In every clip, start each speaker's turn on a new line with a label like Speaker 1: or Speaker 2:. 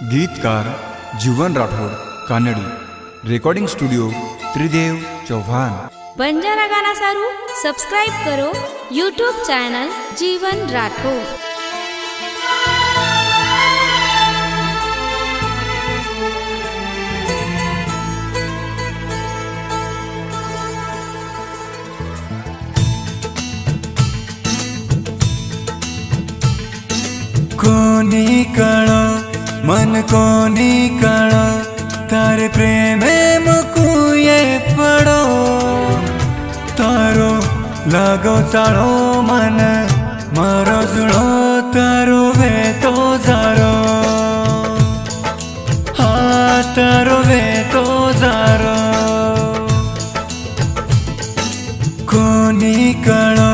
Speaker 1: गीतकार जीवन राठौर कानडी recording studio Tridev Chauhan.
Speaker 2: Banjara गाना सारू सब्सक्राइब करो यूट्यूब चैनल जीवन राठौर।
Speaker 1: कोने कणा मन को निकड़ो तारे प्रेम मुकुए पड़ो। तारो लागो चाड़ो मन, मारो जुड़ो, तारो वे तो जारो। हा, तारो वे तो जारो। को कड़ो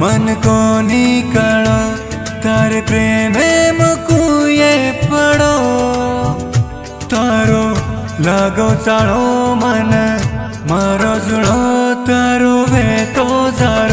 Speaker 1: मन कोनी कड़ो तारे प्रेम ग चालो मन मा तारु वेतो चालो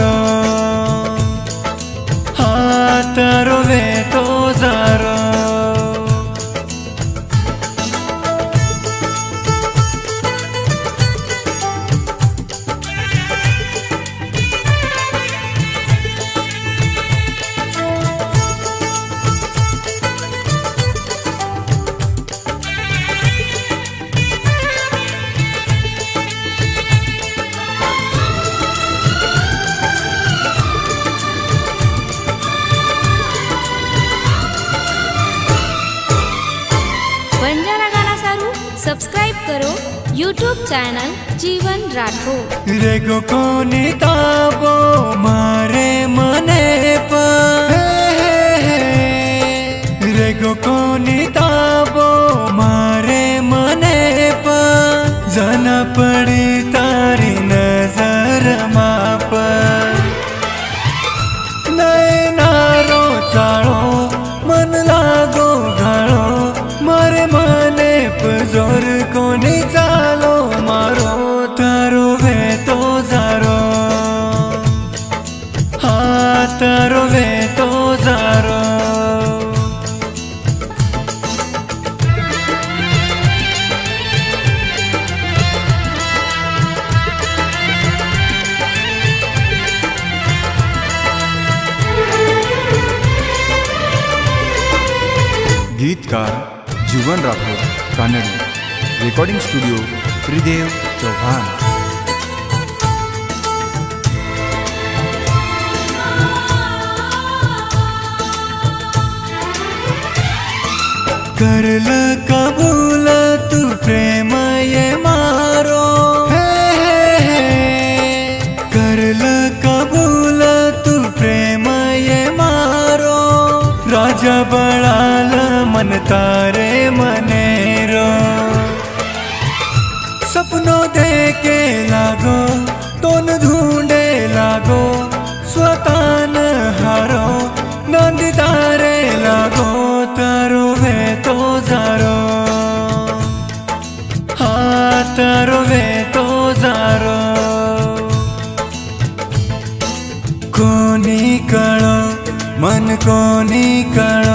Speaker 2: सब्सक्राइब करो यूट्यूब चैनल जीवन राठो
Speaker 1: रेगो को ताबो मारे मने पर? रेगो मारे मने पर? तो जारो गीतकार जीवन राठौर कानडी रिकॉर्डिंग स्टूडियो त्रिदेव चौहान कर ल कबूल तू प्रेम ये मारो। है, है, है। कर ल कबूल तू प्रेम ये मारो। राजा बड़ा ल मन तारे मनेरो। सपनों देख હા તારો વેતો ઝારો કોની કળ મન કોની કળ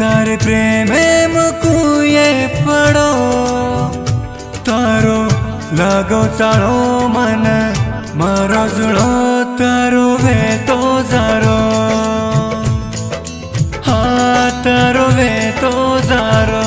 Speaker 1: તારે પ્રેમે મુકુએ પડો તારો લાગો ચાળો મન મારો જુળો તારો વેતો ઝારો હા તારો વેતો ઝારો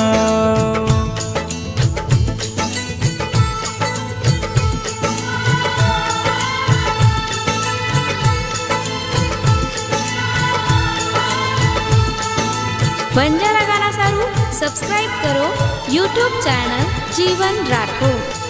Speaker 2: બંજારા ગાના સારું સબસ્ક્રાઇબ કરો યુટ્યુબ ચેનલ જીવન રાઠોડ